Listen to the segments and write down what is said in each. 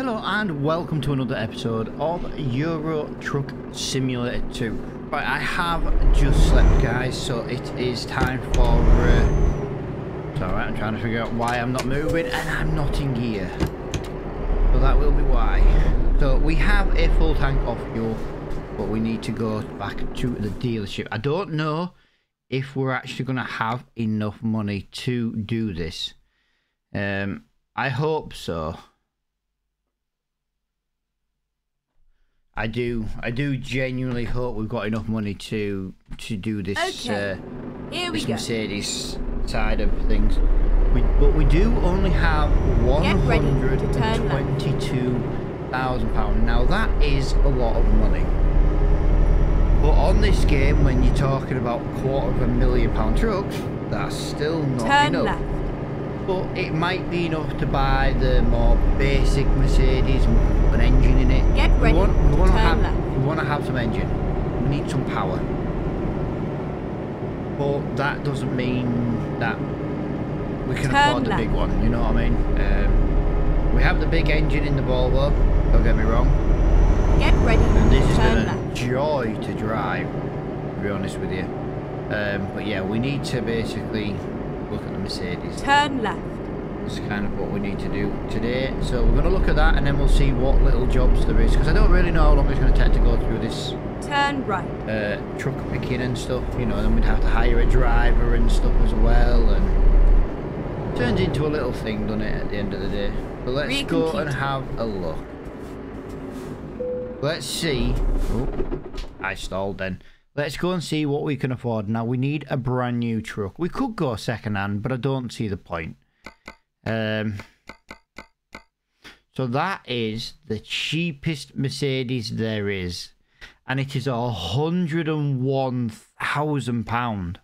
Hello and welcome to another episode of Euro Truck Simulator 2. Right, I have just slept guys, so it is time for... Uh... It's alright, I'm trying to figure out why I'm not moving and I'm not in gear. So that will be why. So we have a full tank of fuel, but we need to go back to the dealership. I don't know if we're actually going to have enough money to do this. Um, I hope so. I do. I do genuinely hope we've got enough money to to do this. Okay. Uh, Here we this go. Mercedes side of things. We, but we do only have one Get ready to hundred and twenty-two thousand pound. Now that is a lot of money. But on this game, when you're talking about quarter of a million pound trucks, that's still not Turn enough. left. But it might be enough to buy the more basic Mercedes and put an engine in it. Get ready we want, we to want to turn have, left. We want to have some engine. We need some power. But that doesn't mean that we can Turn afford the big one. You know what I mean? Um, we have the big engine in the Volvo. Don't get me wrong. Get ready And this to has been a left. joy to drive, to be honest with you. Um, but yeah, we need to basically look at the Mercedes. Turn left. That's kind of what we need to do today. So we're going to look at that and then we'll see what little jobs there is. Because I don't really know how long it's going to take to go through this Turn right. uh, truck picking and stuff. You know, then we'd have to hire a driver and stuff as well. And turns into a little thing, doesn't it, at the end of the day. But let's go and have a look. Let's see. Oh, I stalled then. Let's go and see what we can afford. Now, we need a brand new truck. We could go second hand, but I don't see the point. Um, so that is the cheapest Mercedes there is. And it is a hundred and one thousand pound.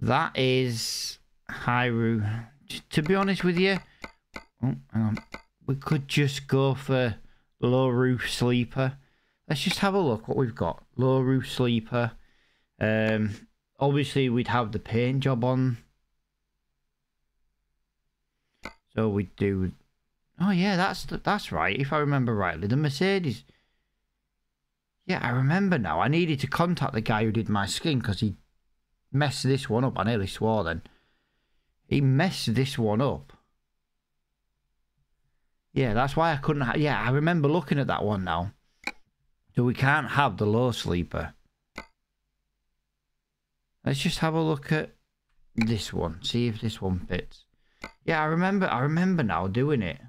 That is Hyru. To be honest with you, oh, we could just go for low roof sleeper. Let's just have a look what we've got. Low roof sleeper. Um, obviously we'd have the paint job on. So we'd do. Oh yeah, that's the, that's right. If I remember rightly, the Mercedes. Yeah, I remember now. I needed to contact the guy who did my skin because he messed this one up. I nearly swore then. He messed this one up. Yeah, that's why I couldn't. Ha- yeah, I remember looking at that one now. So we can't have the low sleeper. Let's just have a look at this one. See if this one fits. Yeah, I remember. I remember now doing it.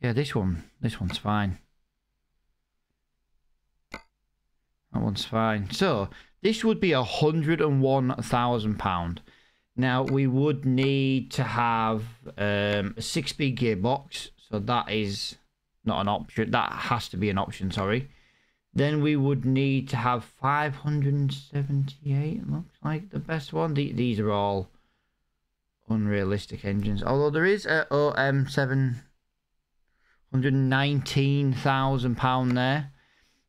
Yeah, this one. This one's fine. That one's fine. So this would be a hundred and one thousand pound. Now we would need to have um, a six-speed gearbox, so that is not an option. That has to be an option. Sorry. Then we would need to have 578. Looks like the best one. The, these are all unrealistic engines. Although there is a OM um, seven hundred nineteen thousand pound there.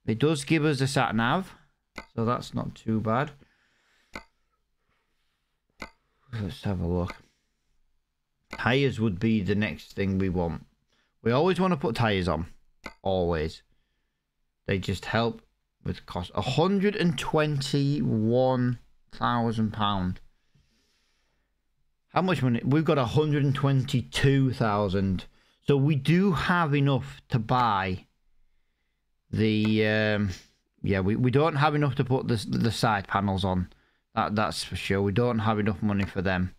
It does give us a sat nav, so that's not too bad. Let's have a look. Tires would be the next thing we want. We always want to put tires on, always. They just help with cost. A hundred and twenty-one thousand pound. How much money? We've got a hundred and twenty-two thousand. So we do have enough to buy the. Um, yeah, we, we don't have enough to put the the side panels on. That that's for sure. We don't have enough money for them.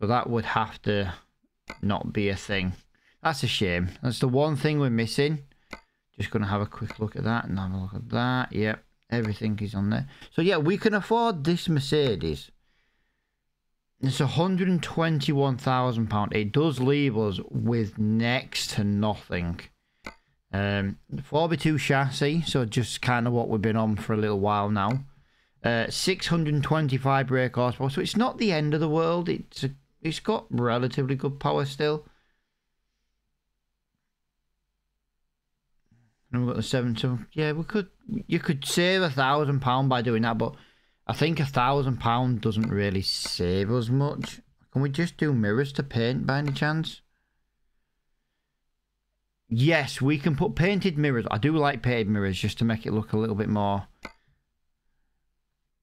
So that would have to not be a thing. That's a shame. That's the one thing we're missing. Just going to have a quick look at that and have a look at that. Yep, everything is on there. So yeah, we can afford this Mercedes. It's £121,000. It does leave us with next to nothing. Um, 4x2 chassis, so just kind of what we've been on for a little while now. Uh, 625 brake horsepower, so it's not the end of the world. It's a, it's got relatively good power still. And we've got the seven. So yeah, we could you could save a thousand pound by doing that, but I think a thousand pound doesn't really save us much. Can we just do mirrors to paint by any chance? Yes, we can put painted mirrors. I do like painted mirrors just to make it look a little bit more.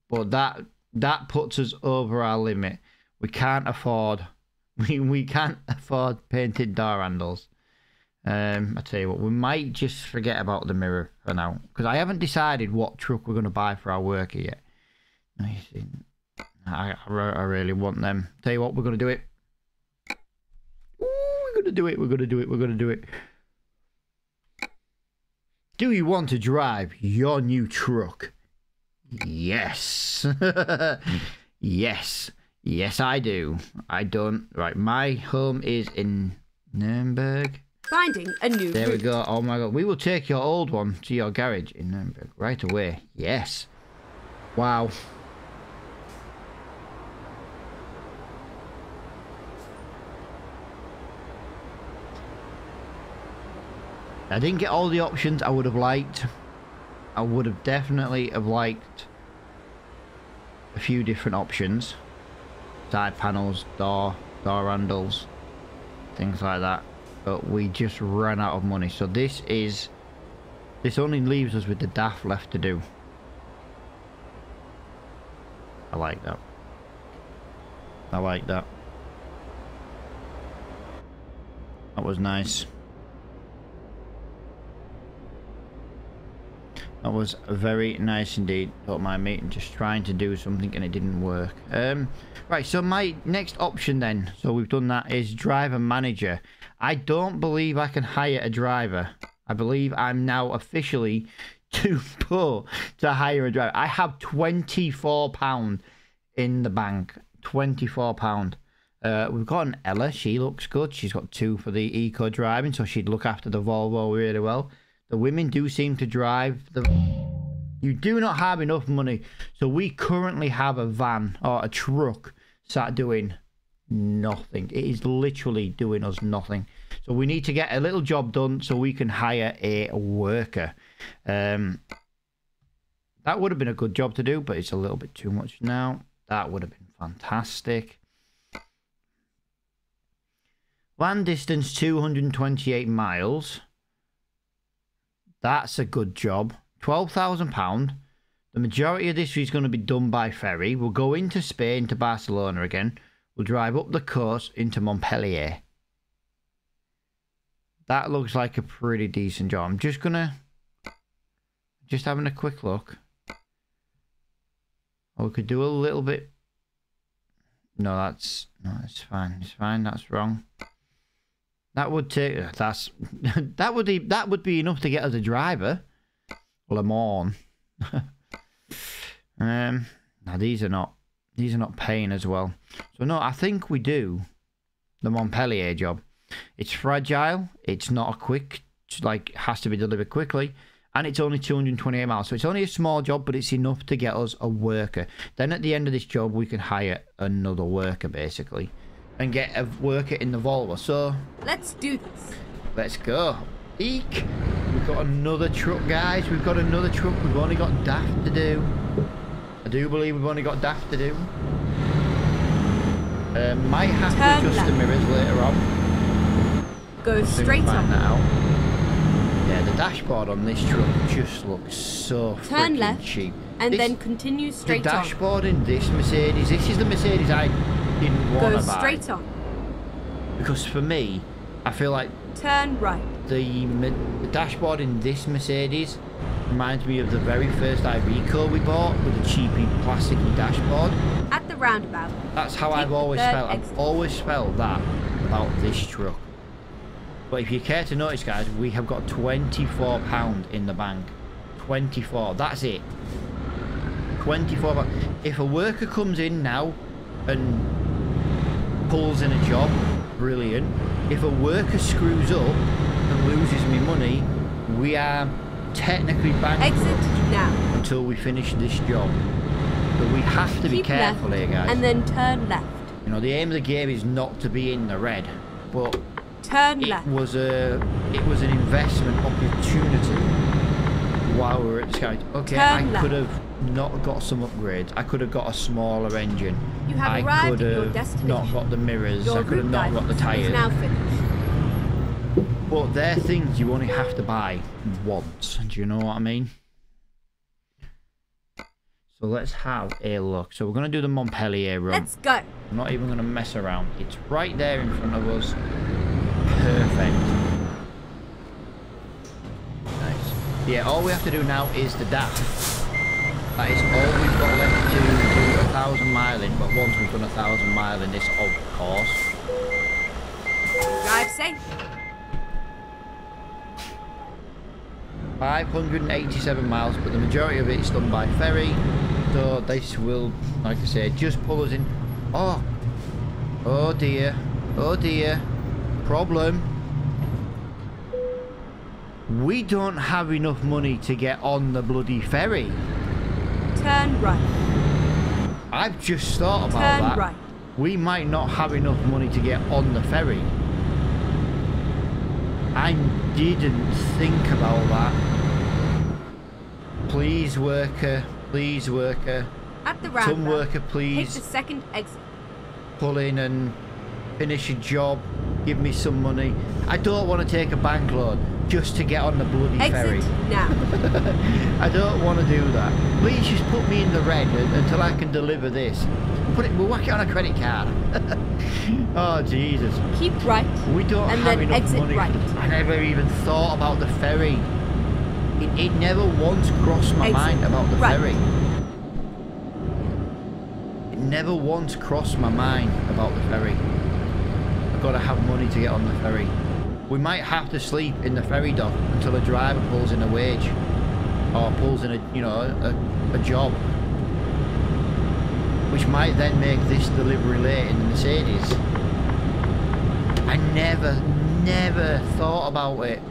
But that that puts us over our limit. We can't afford we we can't afford painted door handles. Um, I tell you what, we might just forget about the mirror for now because I haven't decided what truck we're going to buy for our worker yet. I, I, I really want them. Tell you what, we're going to do it. Ooh, we're going to do it. We're going to do it. We're going to do it. Do you want to drive your new truck? Yes. yes. Yes, I do. I don't. Right, my home is in Nuremberg. Finding a new There we go. Oh my god. We will take your old one to your garage in Nuremberg right away. Yes. Wow. I didn't get all the options I would have liked. I would have definitely have liked a few different options. Side panels, door, door handles, things like that. But we just ran out of money. So this is... This only leaves us with the DAF left to do. I like that. I like that. That was nice. That was very nice indeed. Don't mind me just trying to do something and it didn't work. Um, right, so my next option then, so we've done that, is driver manager. I don't believe I can hire a driver. I believe I'm now officially too poor to hire a driver. I have £24 in the bank. £24. Uh, we've got an Ella. She looks good. She's got two for the eco driving, so she'd look after the Volvo really well. The women do seem to drive the. You do not have enough money, so we currently have a van or a truck sat doing nothing. It is literally doing us nothing. So we need to get a little job done so we can hire a worker. Um, that would have been a good job to do, but it's a little bit too much now. That would have been fantastic. Land distance 228 miles. That's a good job. £12,000. The majority of this is going to be done by ferry. We'll go into Spain to Barcelona again. We'll drive up the coast into Montpellier. That looks like a pretty decent job. I'm just going to... Just having a quick look. Oh, we could do a little bit... No, that's... No, it's fine. It's fine. That's wrong. That would take. That's that would be that would be enough to get us a driver. Le Mans. um. Now these are not these are not paying as well. So no, I think we do the Montpellier job. It's fragile. It's not a quick. Like has to be delivered quickly. And it's only 228 miles. So it's only a small job, but it's enough to get us a worker. Then at the end of this job, we can hire another worker, basically. And get a worker in the Volvo. So, Let's do this. let's go. Eek. We've got another truck, guys. We've got another truck. We've only got DAF to do. I do believe we've only got DAF to do. Um, might have Turn to adjust the mirrors later on. Go Soon straight on. out. Yeah, the dashboard on this truck just looks so Turn freaking left, cheap. And This- then continue the straight on. dashboard in this Mercedes, this is the Mercedes I didn't want Go straight on. Because for me, I feel like Turn right. the, the dashboard in this Mercedes reminds me of the very first Iveco we bought with the cheapy plasticky dashboard. At the roundabout. That's how I've always felt. I've always felt that about this truck. But if you care to notice, guys, we have got £24 in the bank. 24 That's it. 24. If a worker comes in now and pulls in a job, brilliant. If a worker screws up and loses me money, we are technically bankrupt Exit now. until we finish this job. But we have to be careful left here, guys. and then turn left. You know, the aim of the game is not to be in the red, but Turn it left. was a it was an investment opportunity while we were at the Sky. Okay, Turn I left. could have not got some upgrades. I could have got a smaller engine. You have I arrived could at your have destination. not got the mirrors. Your I could have not got the tyres. now finished. But they're things you only have to buy once. Do you know what I mean? So let's have a look. So we're going to do the Montpellier run. Let's go. I'm not even going to mess around. It's right there in front of us. Perfect. Nice. Yeah, all we have to do now is the DAF. That is all we've got left to do a thousand mile in. But once we've done a thousand mile in this, of course, Drive safe. 587 miles, but the majority of it is done by ferry. So this will, like I said, just pull us in. Oh, oh dear, oh dear, problem. We don't have enough money to get on the bloody ferry. Turn right. I've just thought about Turn that. right. We might not have enough money to get on the ferry. I didn't think about that. Please, worker. Please, worker. At the Some roundabout. worker, Take please the second exit. pull in and finish a job. Give me some money. I don't want to take a bank loan just to get on the bloody ferry. Exit now. I don't want to do that. Please just put me in the red until I can deliver this. Put it. We'll whack it on a credit card. oh Jesus. Keep right. We don't And have then enough exit money. right. I never even thought about the ferry. It, it never once crossed my Exit mind about the right. ferry. It never once crossed my mind about the ferry. I've got to have money to get on the ferry. We might have to sleep in the ferry dock until a driver pulls in a wage or pulls in a you know a, a job, which might then make this delivery late in the Mercedes. I never, never thought about it.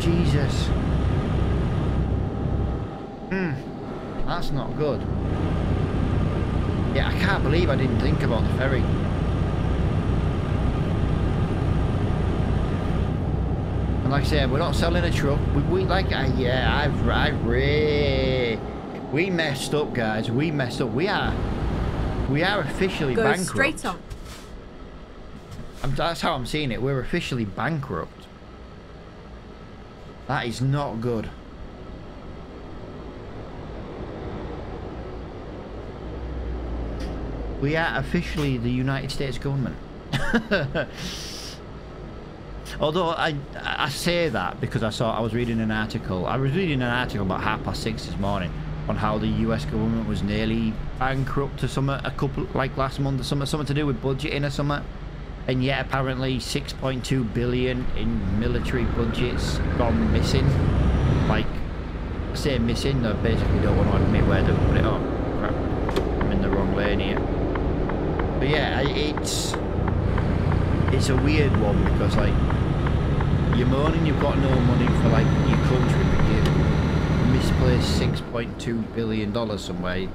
Jesus. Hmm. That's not good. Yeah, I can't believe I didn't think about the ferry. And like I said, we're not selling a truck. We, we like, uh, yeah, I've, I've really, we messed up, guys. We messed up. We are, we are officially Go bankrupt. straight on. I'm, that's how I'm seeing it. We're officially bankrupt. That is not good. We are officially the United States government. Although I I say that because I saw I was reading an article. I was reading an article about half past six this morning on how the U.S. government was nearly bankrupt or something a couple like last month or something something to do with budgeting or something. And yet apparently 6.2 billion in military budgets gone missing. Like I say missing, I basically don't want to admit where they put it on. I'm in the wrong lane here. But yeah, it's it's a weird one because like you're moaning you've got no money for like your country, but you misplaced six point two billion dollars somewhere.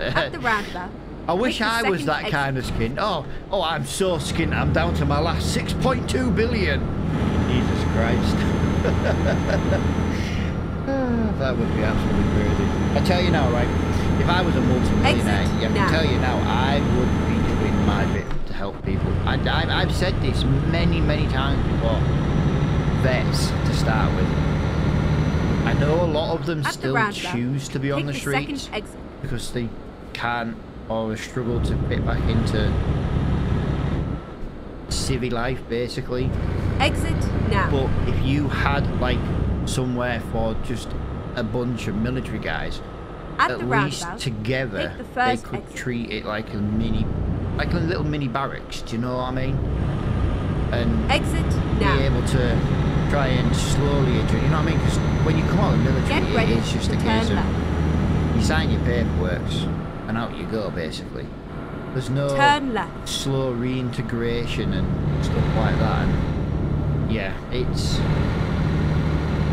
At the roundabout. I wish I was that exit. kind of skin. Oh, oh, I'm so skint. I'm down to my last 6.2 billion. Jesus Christ. Ah, that would be absolutely crazy. I tell you now, right? If I was a multi-millionaire, yeah, I can tell you now, I would be doing my bit to help people. And I, I've said this many, many times before. Vets to start with. I know a lot of them At the still roundabout, choose to be on the the streets because they can't or struggle to fit back into civvy life basically Exit now. but if you had like somewhere for just a bunch of military guys At at the least together the they could exit. treat it like a mini like a little mini barracks do you know what i mean and Exit be able to try and slowly adjust you know what i mean because when you come out of the military Get it is just a case of you sign your paperwork and out you go basically there's no Turn left. slow reintegration and stuff like that and yeah it's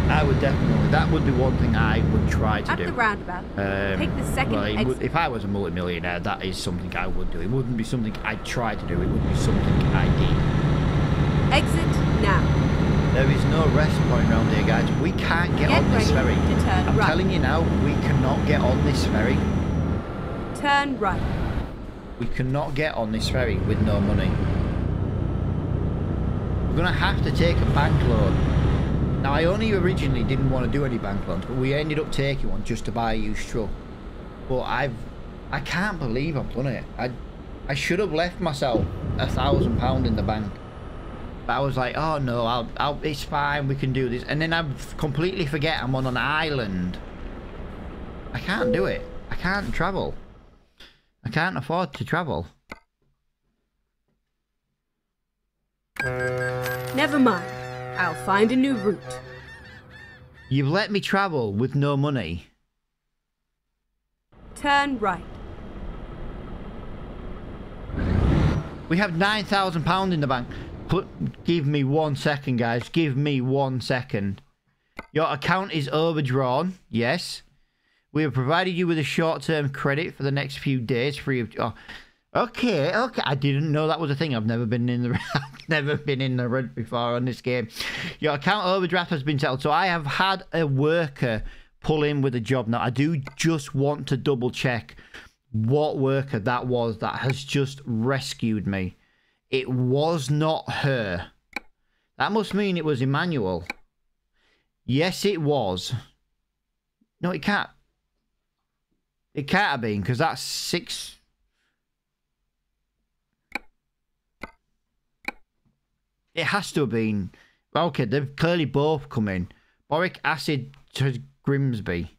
I would definitely that would be one thing I would try to At do the roundabout. um, take the second well, would- exit. if I was a multimillionaire that is something I would do it wouldn't be something I'd try to do it would be something I did Exit. There is no rest point around here, guys. We can't get, Get on this ferry. to turn I'm right. telling you now, we cannot get on this ferry. Turn right. We cannot get on this ferry with no money. We're gonna have to take a bank loan. Now, I only originally didn't want to do any bank loans, but we ended up taking one just to buy a used truck. But I've, I can't believe I've done it. I, I should have left myself a thousand pound in the bank. But I was like, oh no, I'll, I'll, it's fine, we can do this. And then I completely forget I'm on an island. I can't do it. I can't travel. I can't afford to travel. Never mind. I'll find a new route. You've let me travel with no money. Turn right. We have nine thousand pound in the bank. Put, give me one second, guys. Give me one second. Your account is overdrawn. Yes. We have provided you with a short-term credit for the next few days, free of. Oh, okay, okay. I didn't know that was a thing. I've never been in the. I've never been in the red before on this game. Your account overdraft has been settled. So I have had a worker pull in with a job now. I do just want to double check what worker that was that has just rescued me. It was not her. That must mean it was Emmanuel. Yes, it was. No, it can't. It can't have been because that's six. It has to have been. Okay, they've clearly both come in. Boric acid to Grimsby.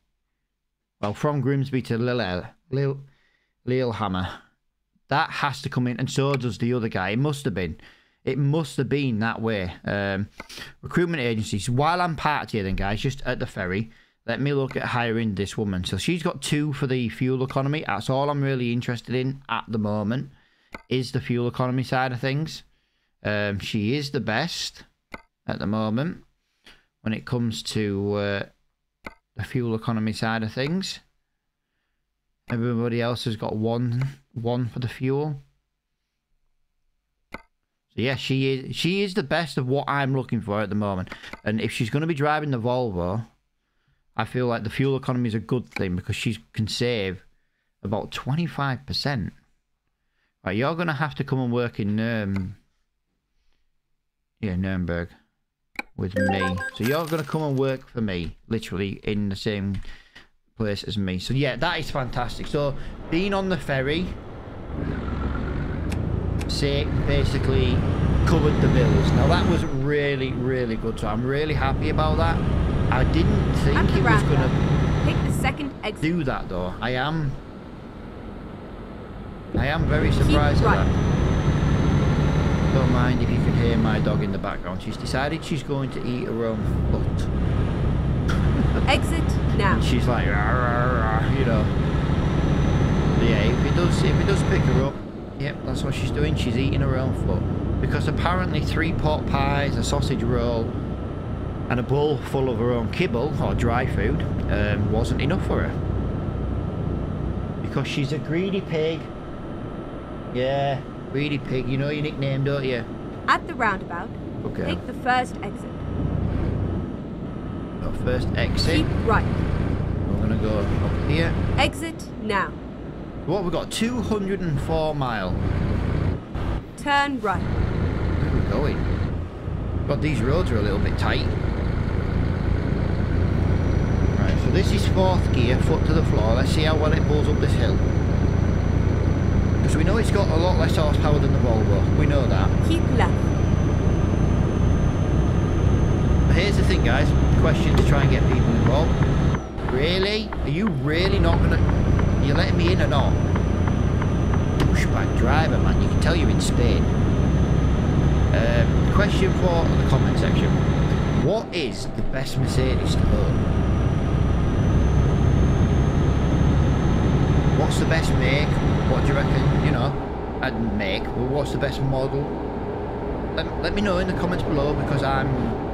Well, from Grimsby to Lille, Lille, Lillehammer. That has to come in, and so does the other guy. It must have been. It must have been that way. Um, recruitment agencies. While I'm parked here, then, guys, just at the ferry, let me look at hiring this woman. So she's got two for the fuel economy. That's all I'm really interested in at the moment, is the fuel economy side of things. Um, she is the best at the moment when it comes to uh, the fuel economy side of things. Everybody else has got one one for the fuel. So yeah, she is she is the best of what I'm looking for at the moment. And if she's going to be driving the Volvo, I feel like the fuel economy is a good thing because she can save about 25%. Right, you're going to have to come and work in um yeah, Nuremberg with me. So you're going to come and work for me, literally in the same place as me. So yeah, that is fantastic. So being on the ferry, say basically covered the bills. Now that was really, really good. So I'm really happy about that. I didn't think At it was going to take the second exit. do that though. I am. I am very Keep surprised at right. that. Don't mind if you can hear my dog in the background. She's decided she's going to eat her own foot. Exit now. She's like, "Rah, rah, rah," you know. Yeah, if it does, if it does pick her up, yep, that's what she's doing. She's eating her own foot because apparently three pot pies, a sausage roll, and a bowl full of her own kibble or dry food um, wasn't enough for her because she's a greedy pig. Yeah, greedy pig. You know your nickname, don't you? At the roundabout, Okay. take the first exit. Got first exit. Keep right. We're gonna go up here. Exit now. What we got? 204 mile. Turn right. Where are we going? God, these roads are a little bit tight. Right, so this is fourth gear, foot to the floor. Let's see how well it pulls up this hill. Because we know it's got a lot less horsepower than the Volvo. We know that. Keep left. But here's the thing, guys. Question to try and get people involved. Really? Are you really not gonna... Are you letting me in or not? Pushback driver, man. You can tell you're in Spain. Um, question for the comment section. What is the best Mercedes to own? What's the best make? What do you reckon? You know, I'd make. Well, what's the best model? Let, let me know in the comments below because I'm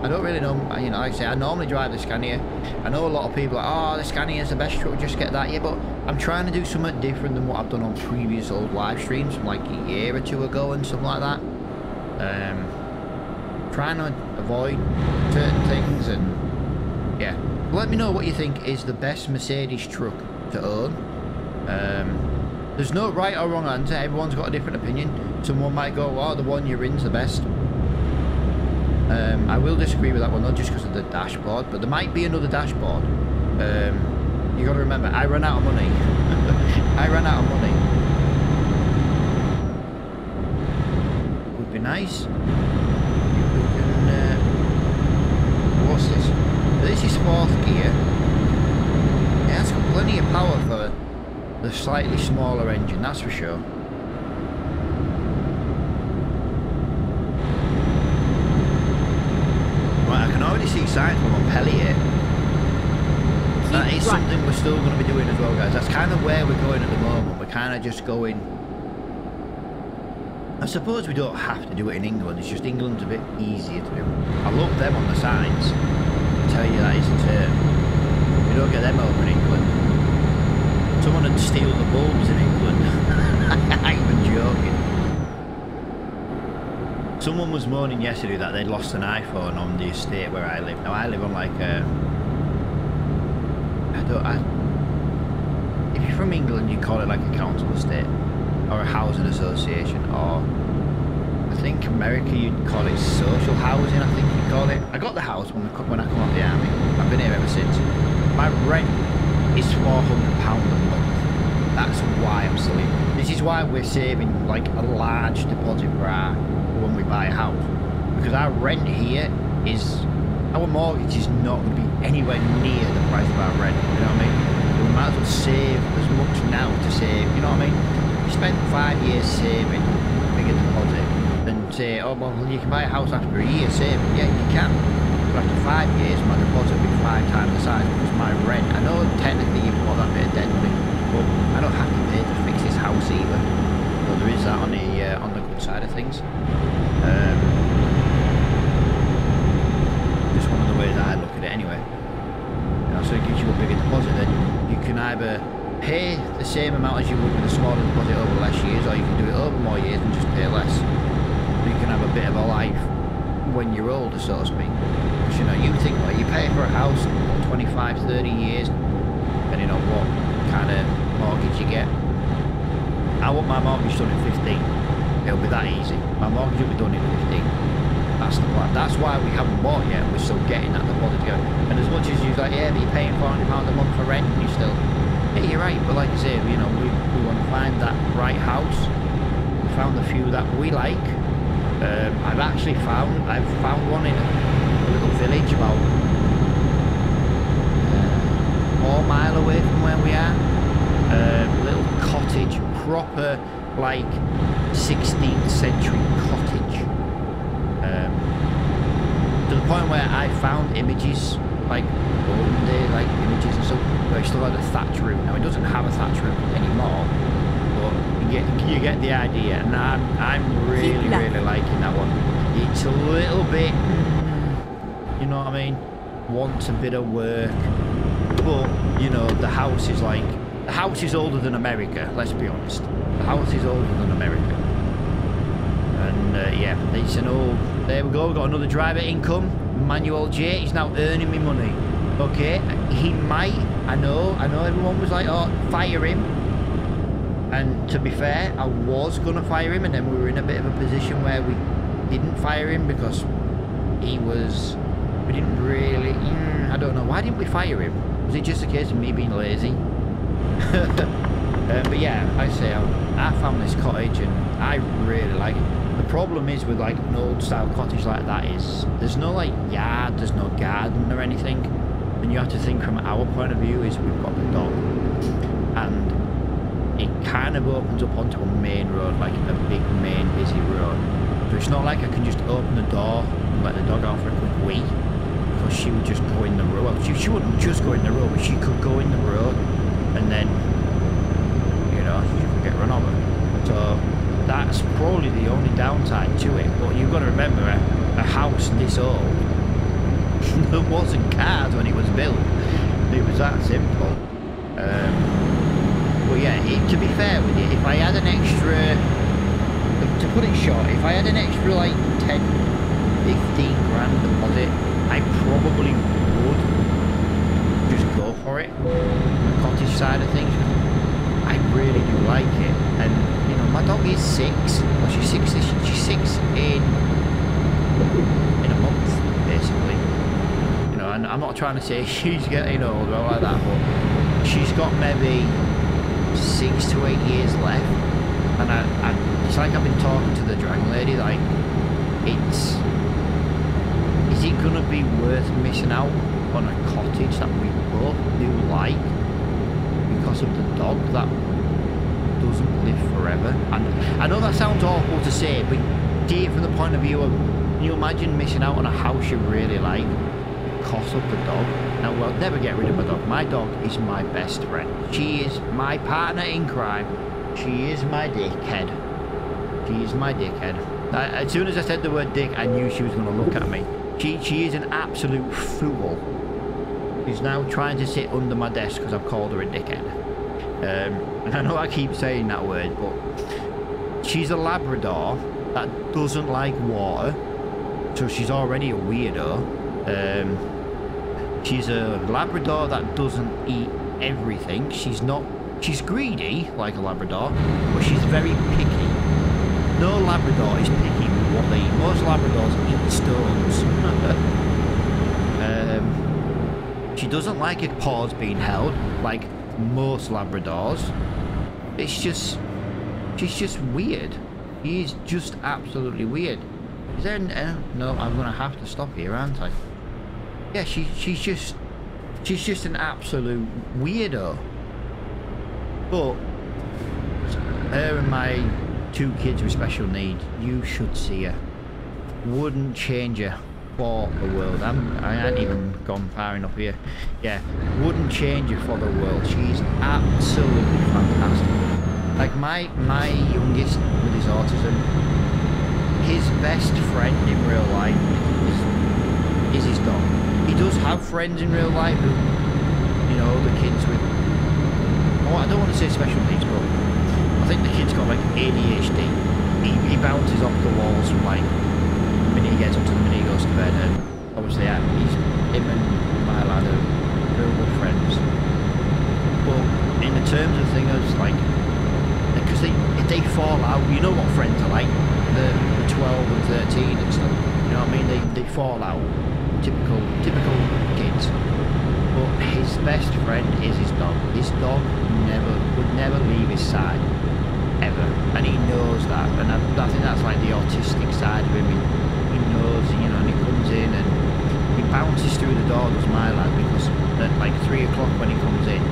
I don't really know you know like I say I normally drive the Scania I know a lot of people are like oh the Scania is the best truck just get that yeah but I'm trying to do something different than what I've done on previous old live streams from like a year or two ago and something like that um trying to avoid certain things and yeah. Let me know what you think is the best Mercedes truck to own. Um, there's no right or wrong answer. Everyone's got a different opinion. Someone might go, "Oh, the one you're in's the best." Um, I will disagree with that one, not just because of the dashboard, but there might be another dashboard. Um, you got to remember, I ran out of money. I ran out of money. Would be nice. can, uh, what's this? This is fourth gear. It's got plenty of power for the slightly smaller engine, that's for sure. Right, I can already see signs from Montpellier. That is something we're still going to be doing as well, guys. That's kind of where we're going at the moment. We're kind of just going. I suppose we don't have to do it in England. It's just England's a bit easier to do. I look them on the signs. I tell you that isn't it. We don't get them over in England. Someone would steal the bulbs in England. I'm joking. Someone was moaning yesterday that they'd lost an iPhone on the estate where I live. Now I live on like a. I don't. I, if you're from England, you call it like a council estate or a housing association, or I think America you'd call it social housing. I think you call it. I got the house when, when I come out the army. I've been here ever since. My rent is four hundred pound a month. That's why I'm here. This is why we're saving like a large deposit for our when we buy a house because our rent here is our mortgage is not going to be anywhere near the price of our rent. You know what I mean? We might as well save as much now to save. You know what I mean? You spend five years saving bigger deposit and say, oh well, you can buy a house after a year saving. Yeah, you can. But after five years, my deposit will be five times the size because my rent. I know technically you've got that bit of debt but I don't have to pay to fix this house either. So there is that on the uh, on the good side of things. Um, just one of the ways that I at it anyway. You know, so it gives you a bigger deposit then you can either pay the same amount as you would with a smaller deposit over less years or you can do it over more years and just pay less. So you can have a bit of a life when you're older so to speak. Because you know, you think well, you pay for a house 25, 30 years depending on what kind of mortgage you get. I want my mortgage done in 15. It'll be that easy. My mortgage will be done in 15. That's the plan. That's why we haven't bought yet. We're still getting that deposit to go. And as much as you're like, yeah, but you're paying £400 a month for rent, you still. Yeah, you're right. But like I say, you know, we, we want to find that right house. We found a few that we like. Um, I've actually found I've found one in a little village about uh, four mile away from where we are. Um, little cottage, proper like 16th century cottage. Um, to the point where I found images like olden day like images and stuff where it still had a thatch roof. Now it doesn't have a thatch roof anymore, but you get you get the idea. And I'm I'm really really liking that one. It's a little bit, you know what I mean? Wants a bit of work, but you know the house is like the house is older than America. Let's be honest. The house is older than America. And uh, yeah, it's an old. There we go. We've got another driver income. Manuel J. He's now earning me money. Okay, he might. I know. I know. Everyone was like, "Oh, fire him." And to be fair, I was gonna fire him, and then we were in a bit of a position where we didn't fire him because he was. We didn't really. mm, I don't know. Why didn't we fire him? Was it just a case of me being lazy? Uh, but yeah, I say, I, I found this cottage and I really like it. The problem is with like an old style cottage like that is there's no like yard, there's no garden or anything. And you have to think from our point of view is we've got the dog. And it kind of opens up onto a main road, like a big main busy road. So it's not like I can just open the door and let the dog out for a quick wee. Because she would just go in the road. She, she wouldn't just go in the road, but she could go in the road and then you know, you can get run over. So that's probably the only downside to it. But you've got to remember, a, a house this old, there wasn't cars when it was built. It was that simple. Um, but yeah, it, to be fair with you, if I had an extra, to put it short, if I had an extra like 10, 15 grand deposit, I probably would just go for it. The cottage side of things. I really do like it. And, you know, my dog is six. Well, she's six, this- she's six in, in a month, basically. You know, and I'm not trying to say she's getting older or like that, but she's got maybe six to eight years left. And I, I, it's like I've been talking to the dragon lady, like, it's is it gonna be worth missing out on a cottage that we both do like because of the dog that doesn't live forever? And I know that sounds awful to say, but see it from the point of view of you imagine missing out on a house you really like because of the dog? Now we'll never get rid of my dog. My dog is my best friend. She is my partner in crime. She is my dickhead. She is my dickhead. I, as soon as I said the word dick, I knew she was going to look at me. She, she is an absolute fool. She's now trying to sit under my desk because I've called her a dickhead. Um, and I know I keep saying that word, but she's a Labrador that doesn't like water, so she's already a weirdo. Um, she's a Labrador that doesn't eat everything. She's not. She's greedy like a Labrador, but she's very picky. No Labrador is picky with what they eat. Most Labradors eat stones. she doesn't like her paws being held, like most Labradors. It's just, she's just weird. She is just absolutely weird. Is there? Uh, no, I'm gonna have to stop here, aren't I? Yeah, she, she's just, she's just an absolute weirdo. But her and my two kids with special needs, you should see her. Wouldn't change her for the world. I'm, I ain't even gone far enough here. Yeah, wouldn't change it for the world. She's absolutely fantastic. Like my my youngest with his autism, his best friend in real life is, is his dog. He does have friends in real life who, you know, the kids with. Oh, I don't want to say special needs, but I think the kid's got like ADHD. He, he bounces off the walls from like minute he gets up to the minute he goes to bed, and obviously yeah, he's him and my lad are real good friends. But in the terms of things like, because they if they fall out, you know what friends are like, the, the 12 and 13 and stuff. You know what I mean? They they fall out. Typical typical kids. But his best friend is his dog. His dog never would never leave his side, ever, and he knows that. And I, I think that's like the autistic side of him. He knows, you know, and he comes in and he bounces through the door. Does my lad because at like three o'clock when he comes in,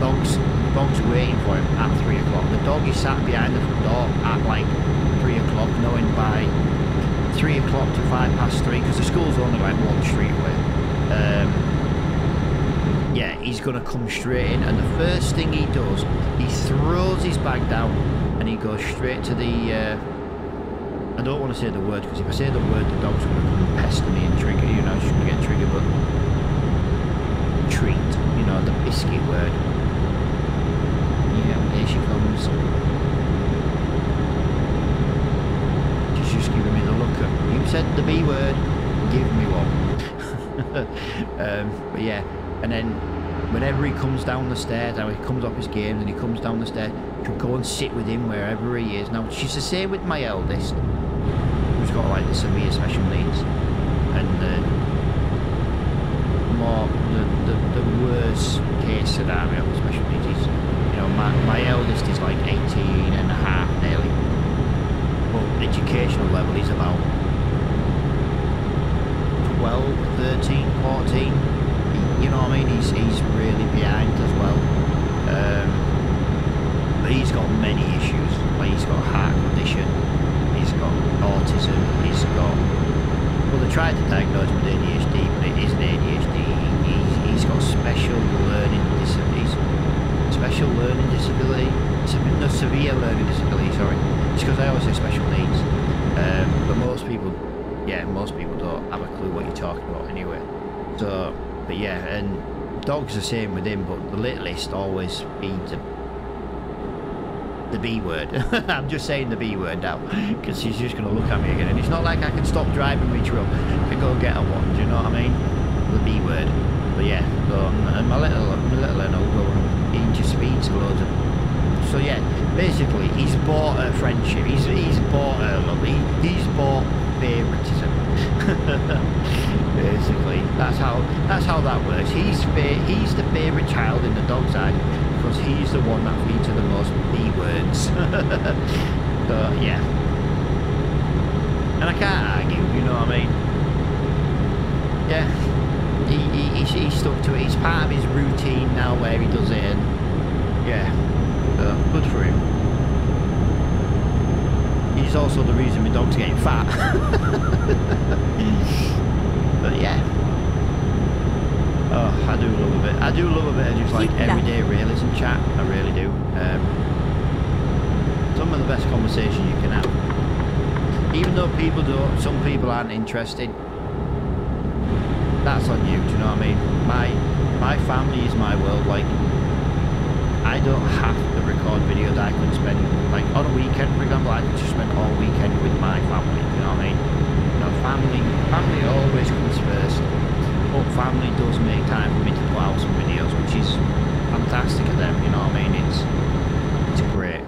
dog's dog's waiting for him at three o'clock. The dog is sat behind the front door at like three o'clock, knowing by three o'clock to five past three because the school's only like one street away. Um, yeah, he's gonna come straight in, and the first thing he does, he throws his bag down, and he goes straight to the. Uh, I don't want to say the word because if I say the word, the dog's gonna come and pester me and trigger. You know, she's gonna get triggered, but treat. You know, the biscuit word. Yeah, here she comes. She's just giving me the look of, you said the B word, give me one. um, but yeah, and then whenever he comes down the stairs, now he comes off his games and he comes down the stairs, she'll go and sit with him wherever he is. Now, she's the same with my eldest, got like the severe special needs. And uh, more, the, the, the worst case scenario with special needs is, you know, my, my eldest is like 18 and a half nearly. But educational level is about 12, 13, 14. You know what I mean? He's, he's really behind as well. Um, but he's got many issues. Like he's got a heart condition, autism, he's got. Well, they tried to diagnose him with ADHD, but it isn't ADHD. He, he's, he's got special learning disabilities. Special learning disability? No, severe learning disability, sorry. It's because I always say special needs. Um, but most people, yeah, most people don't have a clue what you're talking about anyway. So, but yeah, and dog's are the same with him, but the littlest always feeds him. The B word. I'm just saying the B word now because she's just going to look at me again. And it's not like I can stop driving my truck and go get a one. Do you know what I mean? The B word. But yeah, so um, my little my little Eno will go he just speeds loads of. So yeah, basically he's bought her friendship. He's he's bought her love. He, he's bought favoritism. basically, that's how that's how that works. He's he's the favorite child in the dog's eye because he's the one that feeds her the most B words. but yeah, and I can't argue. You know what I mean? Yeah, he, he, he's stuck to it. It's part of his routine now where he does it, and yeah, good for him. He's also the reason my dog's getting fat. but yeah. Oh, I do love a bit. I do love a bit of just like everyday realism chat. I really do. Um, some of the best conversation you can have. Even though people don't, some people aren't interested. That's on you. Do you know what I mean? My my family is my world. Like I don't have to record videos. I can spend like on a weekend, for example. I can just spend all weekend with my family. You know what I mean? You know, family family always comes first. But family does make time for me to put out some videos, which is fantastic of them. You know what I mean? It's it's great.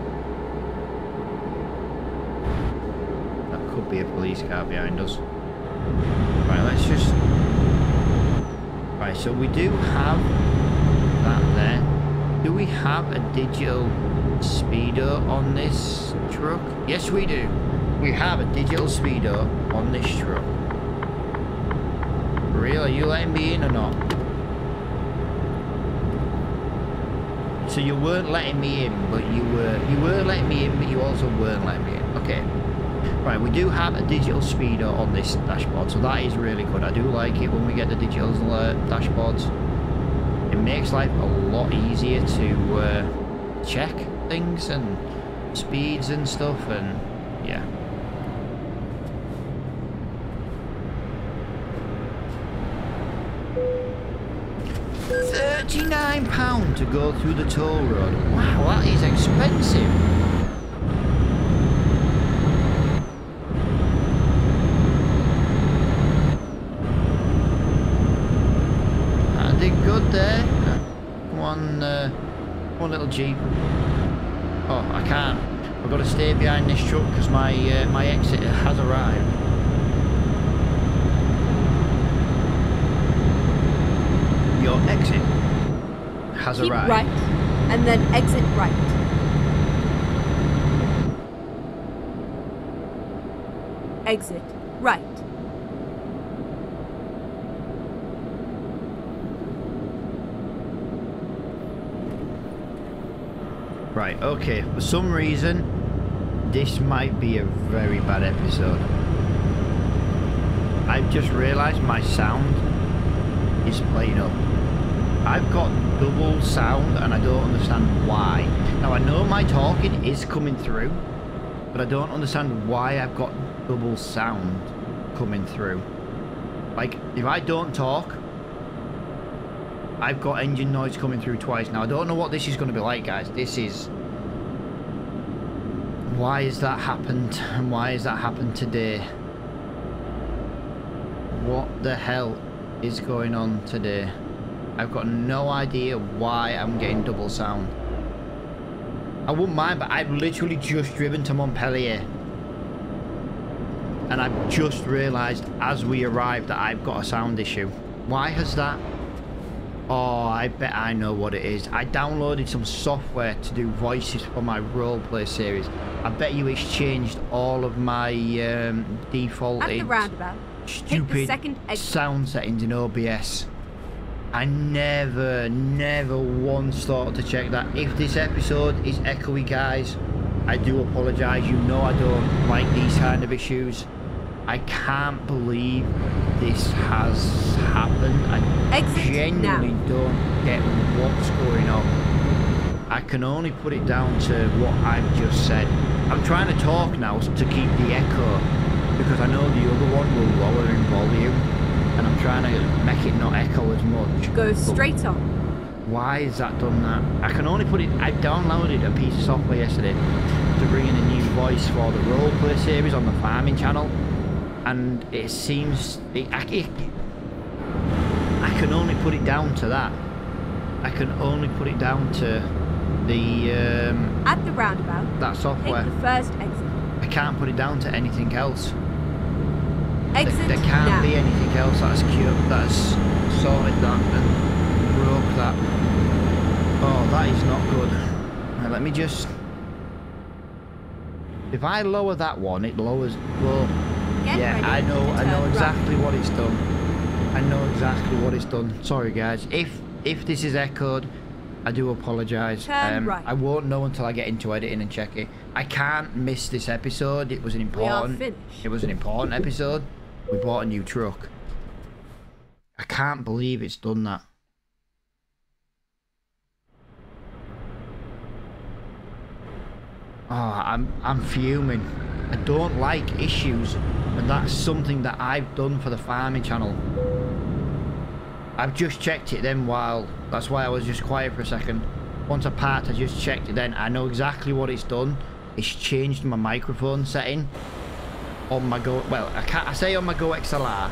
That could be a police car behind us. Right, let's just. Right, so we do have that there. Do we have a digital speedo on this truck? Yes, we do. We have a digital speedo on this truck. Real? Are you letting me in or not? So you weren't letting me in, but you were you were letting me in, but you also weren't letting me in. Okay. Right, we do have a digital speedo on this dashboard, so that is really good. I do like it when we get the digital uh, dashboards. It makes life a lot easier to uh, check things and speeds and stuff, and £49 to go through the toll road. Wow, that is expensive. I did good there. One, uh, one little jeep. Oh, I can't. I've got to stay behind this truck because my, uh, my exit has arrived. Has Keep arrived. right, and then exit right. Exit right. Right, okay. For some reason, this might be a very bad episode. I've just realised my sound is playing up. I've got double sound and I don't understand why. Now I know my talking is coming through, but I don't understand why I've got double sound coming through. Like, if I don't talk, I've got engine noise coming through twice. Now, I don't know what this is going to be like, guys. This is... Why has that happened? And why has that happened today? What the hell is going on today? I've got no idea why I'm getting double sound. I wouldn't mind, but I've literally just driven to Montpellier. And I've just realised as we arrived that I've got a sound issue. Why has that? Oh, I bet I know what it is. I downloaded some software to do voices for my roleplay series. I bet you it's changed all of my um, At the roundabout, the stupid sound settings in OBS. I never, never once thought to check that. If this episode is echoey, guys, I do apologise. You know I don't like these kind of issues. I can't believe this has happened. I Exit genuinely now. don't get what's going on. I can only put it down to what I've just said. I'm trying to talk now to keep the echo because I know the other one will lower in volume and I'm trying to make it not echo as much. Go straight on. Why has that done that? I can only put it. I downloaded a piece of software yesterday to bring in a new voice for the roleplay series on the farming channel, and it seems it, I, it, I can only put it down to that. I can only put it down to the um, At the roundabout, that take software. the first exit. I can't put it down to anything else. There, Exit there can't now. be anything else that's cured, that's sorted that and broke that. Oh, that is not good. Right, let me just. If I lower that one, it lowers. Well, Get yeah, I know, I know exactly what it's done. I know exactly what it's done. Sorry, guys. If if this is echoed, I do apologise. Turn um, right. I won't know until I get into editing and check it. I can't miss this episode. It was an important. It was an important episode. We bought a new truck. I can't believe it's done that. Oh, I'm I'm fuming. I don't like issues, and that's something that I've done for the farming channel. I've just checked it then while that's why I was just quiet for a second. Once I parked, I just checked it then. I know exactly what it's done. It's changed my microphone setting on my Go. Well, I can't. I say on my Go XLR.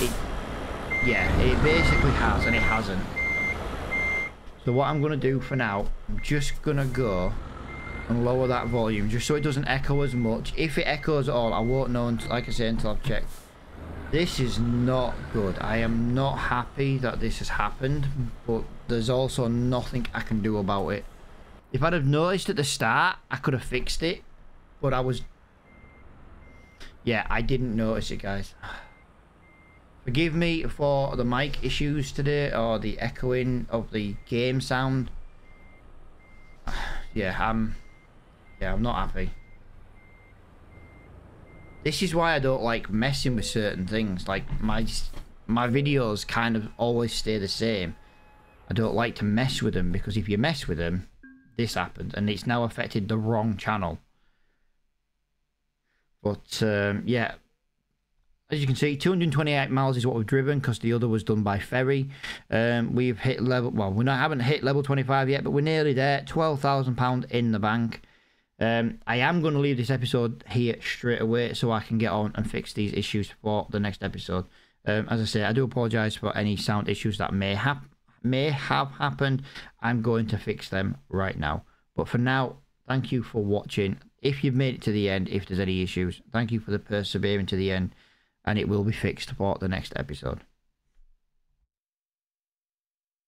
It, yeah, it basically has, and it hasn't. So what I'm gonna do for now, I'm just gonna go and lower that volume just so it doesn't echo as much. If it echoes at all, I won't know until, like I say, until I've checked. This is not good. I am not happy that this has happened, but there's also nothing I can do about it. If I'd have noticed at the start, I could have fixed it, but I was... Yeah, I didn't notice it, guys. Forgive me for the mic issues today, or the echoing of the game sound. Yeah, I'm... Yeah, I'm not happy. This is why I don't like messing with certain things. Like my my videos kind of always stay the same. I don't like to mess with them because if you mess with them, this happened and it's now affected the wrong channel. But um, yeah, as you can see, 228 miles is what we've driven because the other was done by ferry. Um, we've hit level, well, we not, haven't hit level 25 yet, but we're nearly there. £12,000 in the bank. Um, I am going to leave this episode here straight away so I can get on and fix these issues for the next episode. Um, as I say, I do apologise for any sound issues that may have may have happened. I'm going to fix them right now. But for now, thank you for watching. If you've made it to the end, if there's any issues, thank you for the persevering to the end, and it will be fixed for the next episode.